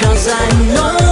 Cause I know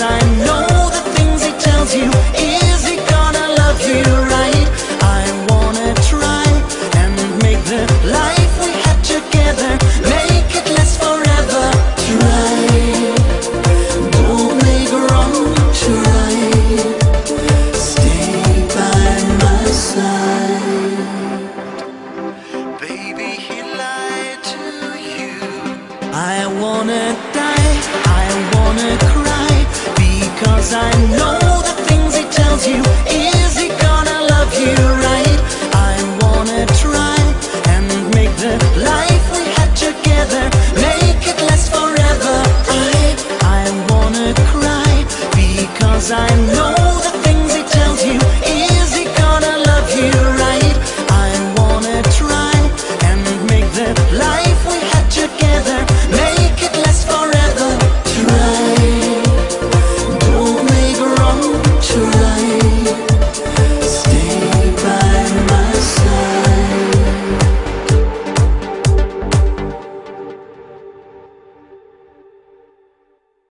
I know I wanna die, I wanna cry Because I know the things he tells you Is he gonna love you right? I wanna try